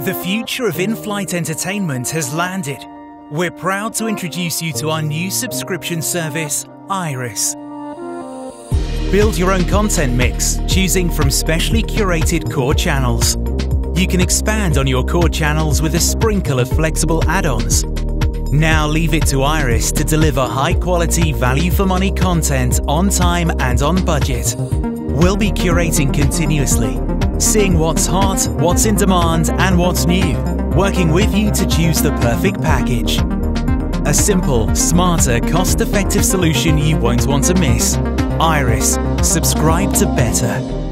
The future of in flight entertainment has landed. We're proud to introduce you to our new subscription service, Iris. Build your own content mix, choosing from specially curated core channels. You can expand on your core channels with a sprinkle of flexible add ons. Now leave it to Iris to deliver high quality, value for money content on time and on budget. We'll be curating continuously, seeing what's hot, what's in demand, and what's new, working with you to choose the perfect package. A simple, smarter, cost effective solution you won't want to miss. Iris. Subscribe to better.